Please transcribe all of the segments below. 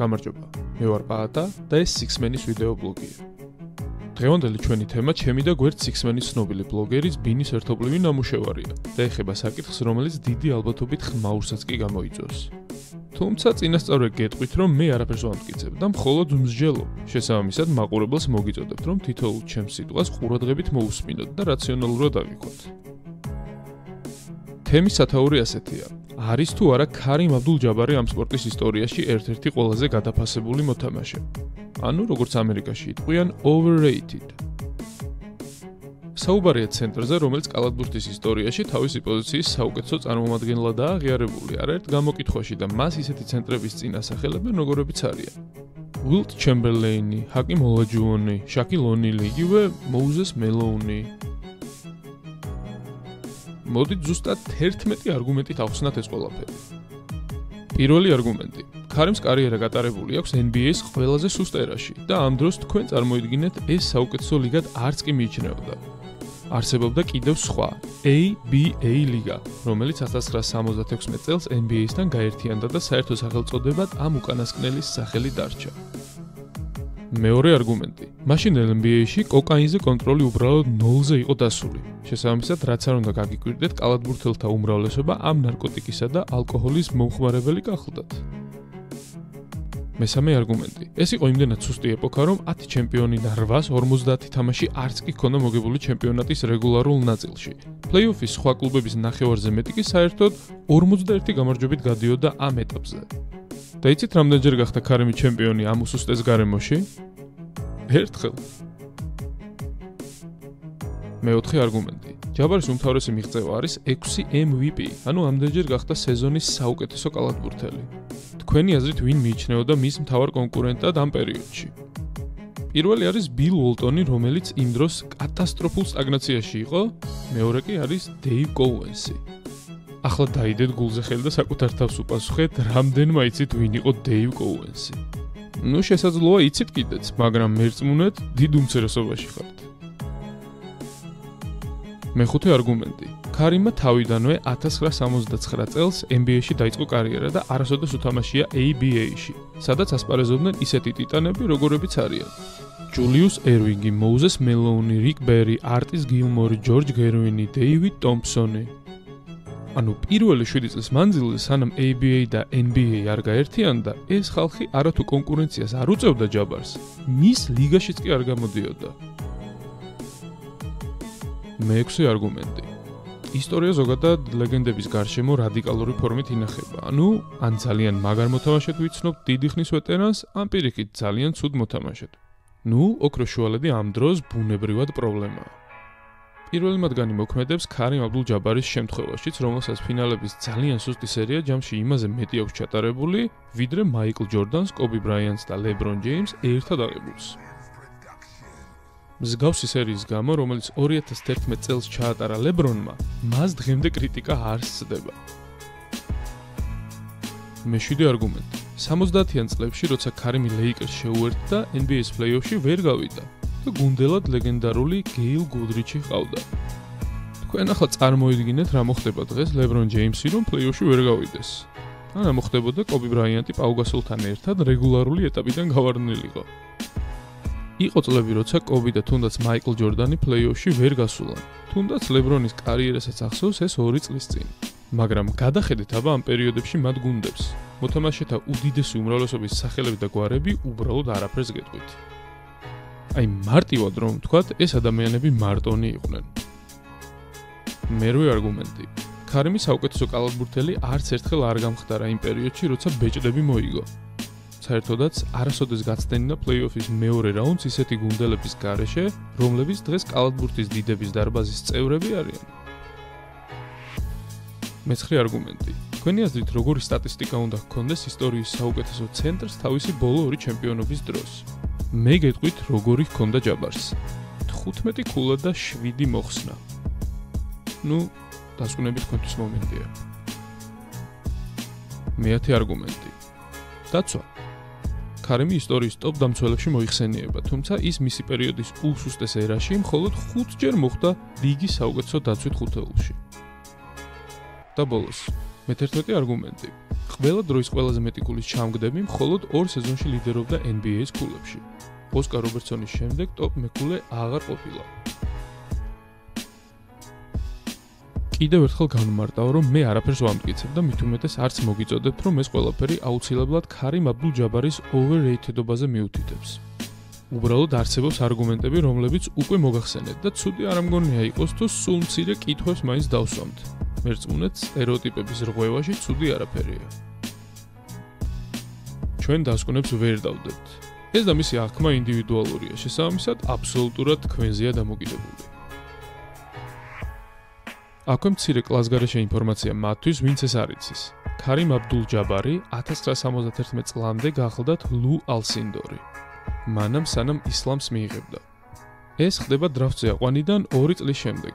გამარჯობა. მე ვარ პაატა და ეს Sixmen-ის ვიდეო ბლოგია. დღევანდელი ჩვენი თემა ჩემი და გვერდ Sixmen-ის ცნობილი ბლოგერის ბინის ერთობლივი ნამუშევარია და ეხება საკითხს, რომელიც დიდი ალბათობით ხმაურსაც კი გამოიწვევს. თუმცა წინასწარ გეტყვით, რომ მე არაფერს ვამტკიცებ და მხოლოდ მსჯელობ. შესაბამისად, მაყურებელს მოგიწოდებთ, რომ თითოეულ ჩემს სიტყვას ყურადღებით მოусმინოთ და რაციონალურად აღიქვათ. თემის სათაური ასეთია: არის თუ არა ქარიმ აბდულ-ჯაბარი ამ სპორტის ისტორიაში ერთ-ერთი ყველაზე გადაფასებული მოთამაშე. ანუ როგორც ამერიკაში იტყვიან overrated. საუბარია ცენტრზე, რომელიც კალათბურთის ისტორიაში თავისი პოზიციის საუკეთესო წარმომადგენლადაა აღიარებული, არაერთ გამოკითხვაში და მას ისეთი ცენტრების წინ ასახელებენ, როგორებიც არიან. Wilt Chamberlain, Hakim Olajuwon, Shaquille O'Neal, იგივე Moses Malone, მოდით ზუსტად 11 არგუმენტით ავხსნათ ეს ყველაფერი. პირველი არგუმენტი. ქარიმს კარიერა გატარებული აქვს NBA-ის ყველაზე სუსტ ერაში და ამ დროს თქვენ წარმოიდგინეთ ეს საუკეთესო ლიგად არც კი მიიჩნეოდა. არსებობდა კიდევ სხვა ABA ლიგა, რომელიც 1976 წელს NBA-სთან გაერთიანდა და საერთო სახელწოდებად ამ უკანასკნელის სახელი დარჩა. მეორე არგუმენტი. მაშინ NBA-ში კოკაინზე კონტროლი უბრალოდ 0-ზე იყო დასული. შესაბამისად, რაც არ უნდა გაგიკვირდეთ, კალათბურთელთა უმრავლესობა ამ ნარკოტიკისა და ალკოჰოლის მომხმარებელი გახლდათ. მესამე არგუმენტი. ეს იყო იმდენად სუსტი ეპოქა, რომ 10 ჩემპიონი და 850 თამაში არც კი ქონდა მოგებული ჩემპიონატის რეგულარულ ნაწილში. პლეი-ოფის სხვა კლუბების ნახევარზე მეტი კი საერთოდ 51 გამარჯვებით გადიოდა ამ ეტაპზე. და იცით რამდენჯერ გახდა ქარიმი ჩემპიონი ამ უსუსტეს გარემოში? ერთხელ. მეოთხე არგუმენტი. ჯაბარის უმთავრესი მიღწევა არის 6 MVP, ანუ ამდენჯერ გახდა სეზონის საუკეთესო კალათბურთელი. თქვენი აზრით ვინ მიიჩნეოდა მის მთავარ კონკურენტად ამ პერიოდში? პირველი არის ბილ უოლტონი, რომელიც იმ დროს კატასტროფულ სტაგნაციაში იყო, მეორე კი არის დეივ კოუენსი. ახლა დაიდეთ გულზე ხელი და საკუთარ თავს უპასუხეთ, რამდენმა იცით ვინ იყო დეივ კოუენსი. ნუ შესაძლოა იცით კიდეც, მაგრამ მერწმუნეთ, დიდ უმცირესობაში ხართ. მეხუთე არგუმენტი. ქარიმა თავიდანვე 1969 წელს NBA-ში დაიწყო კარიერა და არასოდეს უთამაშია ABA-ში, სადაც ასპარეზობდნენ ისეთი ტიტანები, როგორებიც არიან. ჯულიუს ერვინგი, მოუზეს მელონი, რიკ ბერი, არტის გილმორი, ჯორჯ გერვინი, დეივიდ ტომპსონი, ანუ პირველი 7 წლის მანძილზე სანამ ABA და NBA არ გაერთიანდა, ეს ხალხი არათუ კონკურენციას არ უწევდა ჯაბარს, მის ლიგაშიც კი არ გამოდიოდა. მეექვსე არგუმენტი. ისტორია ზოგადად ლეგენდების გარშემო რადიკალური ფორმით ინახება. ანუ ან ძალიან მაგარ მოთამაშედ ვიცნობ დიდი ხნის ვეტერანს, ან პირიქით ძალიან ცუდ მოთამაშედ. ნუ, ოქროშუალედი ამ დროს ბუნებრივად პრობლემაა. პირველი მათგანი მოქმედებს ქარიმ აბდულ-ჯაბარის შემთხვევაშიც, რომელსაც ფინალების ძალიან სუსტი სერია ჯამში იმაზე მეტი აქვს ჩატარებული, ვიდრე მაიკლ ჯორდანს, კობი ბრაიანს და ლებრონ ჯეიმს ერთად აღებულს. მსგავსი სერიის გამო, რომელიც 2011 წელს ჩაატარა ლებრონმა, მას დღემდე კრიტიკა არ სცდება. მეშვიდე არგუმენტი. 70-იან წლებში, როცა ქარიმი ლეიკერს შეუერთდა, NBA-ს პლეი-ოფში ვერ გავიდა. და გუნდელად ლეგენდარული გეილ გუდრიჩი ყავდა. თქვენ ახლა წარმოიდგინეთ რა მოხდება დღეს ლებრონ ჯეიმსი რომ პლეიოფში ვერ გავიდეს. ან რა მოხდებოდა კობი ბრაიანტი პაუ გასოლთან ერთად რეგულარული ეტაპიდან გავარდნილიყო. იყო წლები როცა კობი და თუნდაც მაიკლ ჯორდანი პლეიოფში ვერ გასულან. თუნდაც ლებრონის კარიერასაც ახსოვს ეს 2 წლის წინ. მაგრამ გადახედეთ აბა ამ პერიოდებში მათ გუნდებს. მოთამაშეთა უდიდესი უმრავლესობის სახელები და გვარები უბრალოდ არაფერს გეტყვით. აი მარტივად რომ ვთქვათ, ეს ადამიანები მარტონი იყვნენ. მერვე არგუმენტი. ქარიმი საუკეთესო კალათბურთელი არც ერთხელ არ გამხდარა იმ პერიოდში, როცა ბეჭდები მოიგო. საერთოდაც არასოდეს გაცდენინა პლეი-ოფის მეორე რაუნდს ისეთი გუნდელების გარეშე, რომლებიც დღეს კალათბურთის დიდების დარბაზის წევრები არიან. მეცხრე არგუმენტი. თქვენი აზრით, როგორი სტატისტიკა უნდა გქონდეს ისტორიის საუკეთესო ცენტრს თავისი ბოლო ორი ჩემპიონობის დროს? მე გეტყვით როგორი ჰქონდა ჯაბარს. 15 ქულა და 7 მოხსნა. ну დასკვნები თქვენთვის მომენტია მეათე არგუმენტი. დაცვა. ქარიმი ისტორიის ტოპ დამცველებში მოიხსენიება თუმცა ის მისი პერიოდის უსუსტეს ერაში მხოლოდ 5 ჯერ მოხდა ლიგის საუკეთესო დაცვით ხუთეულში. და ბოლოს მე-11 არგუმენტი. ყველა დროის ყველაზე მეტი გულის ჩამგდები მხოლოდ ორ სეზონში ლიდერობდა NBA-ის კლუბებში. ოსკარ რობერტსონის შემდეგ ტოპ მეკულე აღარ ყოფილა. კიდევ ერთხელ განმარტავ, რომ მე არაფერს ვამტკიცებ და მით უმეტეს არც მოგიწოდებთ, რომ ეს ყველაფერი აუცილებლად ქარიმ აბდულ-ჯაბარის overrated-ობაზე მიუთითებს. უბრალოდ არსებობს არგუმენტები, რომლებიც უკვე მოგახსენეთ და ცუდი არ ამგონია იყოს, თუ სულ მცირე კითხვებს მაინც დავსვამთ. მერწმუნეთ, სტერეოტიპების რღვევაში ცუდი არაფერია. ჩვენ დასკვნებს ვერ დავდებთ. ეს და მისი აღქმა ინდივიდუალურია, შესაბამისად, აბსოლუტურად თქვენზეა დამოკიდებული. აქვე მცირე კლასგარეშე ინფორმაცია მათთვის, ვინც ეს არ იცის. ქარიმ აბდულ-ჯაბარი 1971 წლამდე გახლდათ ლუ ალსინდორი. მანამ სანამ ისლამს მიიღებდა. ეს ხდება დრაფტზე აყვანიდან 2 წლის შემდეგ.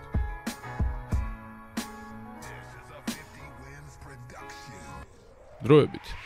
დროებით